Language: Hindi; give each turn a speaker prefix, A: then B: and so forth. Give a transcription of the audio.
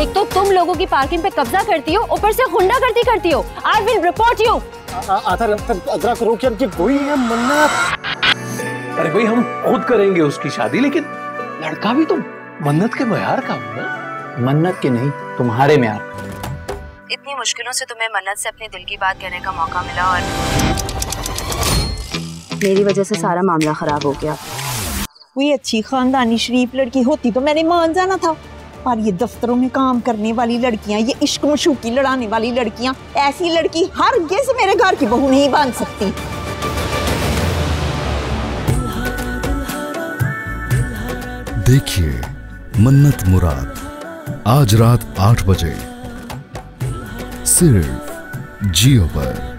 A: एक तो तुम लोगों की पार्किंग पे कब्जा करती हो ऊपर से गुंडा करती करती हो आई विल रिपोर्ट यू
B: आधा अदरा करो कि कोई है मन्नत
C: अरे भाई हम खुद करेंगे उसकी शादी लेकिन लड़का भी तो मन्नत के मैार का हो ना
B: मन्नत के नहीं तुम्हारे में यार
D: इतनी मुश्किलों से तुम्हें मन्नत से अपने दिल की बात कहने का मौका मिला और मेरी वजह से सारा मामला खराब हो गया।
E: कोई अच्छी खानदानी शरीफ लड़की होती तो मैंने मान जाना था। पर ये दफ्तरों में काम करने वाली लड़कियाँ, ये इश्क मशूकी लड़ाने वाली लड़कियाँ, ऐसी लड़की हर गिज मेरे घर की बहू नहीं बन सकती।
F: देखिए, मन्नत मुराद, आज रात आठ बजे। सिर्फ़ जियो पर।